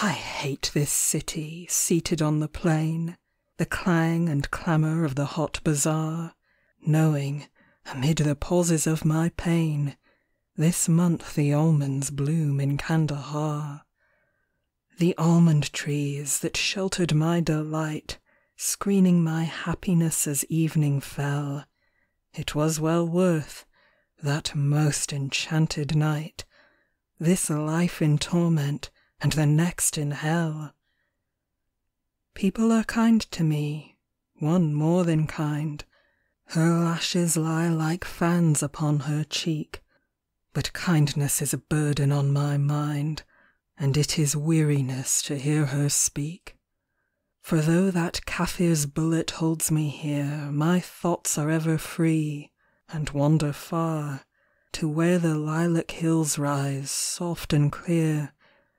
I hate this city, seated on the plain, The clang and clamour of the hot bazaar, Knowing, amid the pauses of my pain, This month the almonds bloom in Kandahar. The almond trees that sheltered my delight, Screening my happiness as evening fell, It was well worth, that most enchanted night, This life in torment and the next in hell. People are kind to me, one more than kind, Her lashes lie like fans upon her cheek, But kindness is a burden on my mind, And it is weariness to hear her speak. For though that Kaffir's bullet holds me here My thoughts are ever free, and wander far To where the lilac hills rise soft and clear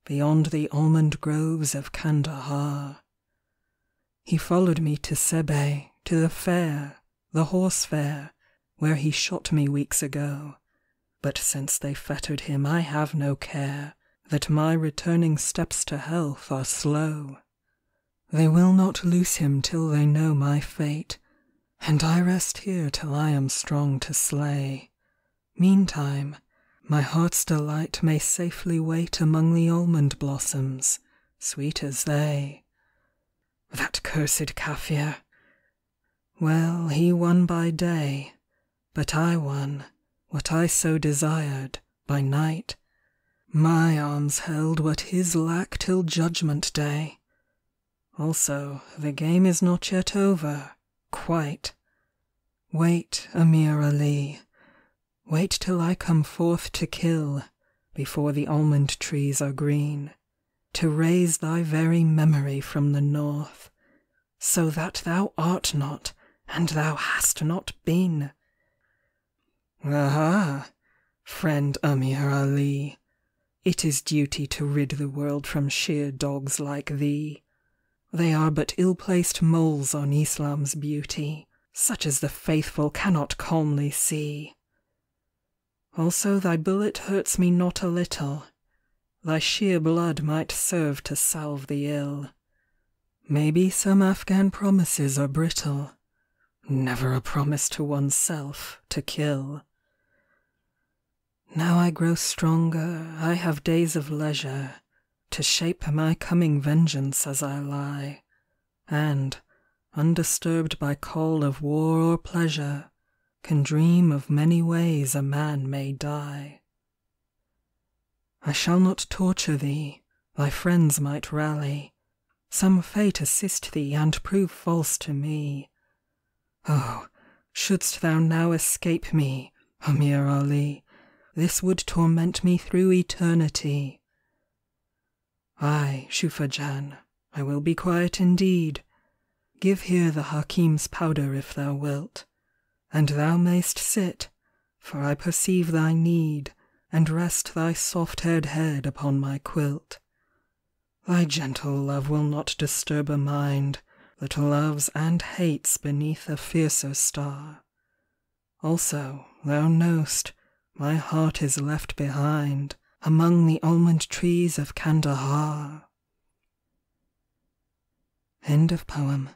Beyond the almond groves of Kandahar. He followed me to Sibi, to the fair, The horse fair, where he shot me weeks ago, But since they fettered him I have no care That my returning steps to health are slow. They will not loose him till they know my fate, And I rest here till I am strong to slay. Meantime, my heart's delight may safely wait Among the almond blossoms, sweet as they. That cursed Kaffir! Well, he won by day, But I won, what I so desired, by night. My arms held what his lack till judgment day. Also, the game is not yet over, quite. Wait, Amir Ali, wait till I come forth to kill, Before the almond trees are green, To raise thy very memory from the north, So that thou art not, and thou hast not been. Aha, friend Amir Ali, It is duty to rid the world from sheer dogs like thee. They are but ill placed moles on Islam's beauty, Such as the faithful cannot calmly see. Also thy bullet hurts me not a little, Thy sheer blood might serve to salve the ill. Maybe some Afghan promises are brittle, Never a promise to oneself to kill. Now I grow stronger, I have days of leisure, To shape my coming vengeance as I lie, And, undisturbed by call of war or pleasure, Can dream of many ways a man may die. I shall not torture thee, thy friends might rally, Some fate assist thee and prove false to me. Oh, shouldst thou now escape me, Amir Ali, This would torment me through eternity. Ay, Shufajan, I will be quiet indeed. Give here the Hakim's powder if thou wilt, And thou mayst sit, for I perceive thy need, And rest thy soft haired head upon my quilt. Thy gentle love will not disturb a mind That loves and hates beneath a fiercer star. Also, thou know'st, my heart is left behind Among the almond trees of Kandahar. End of poem.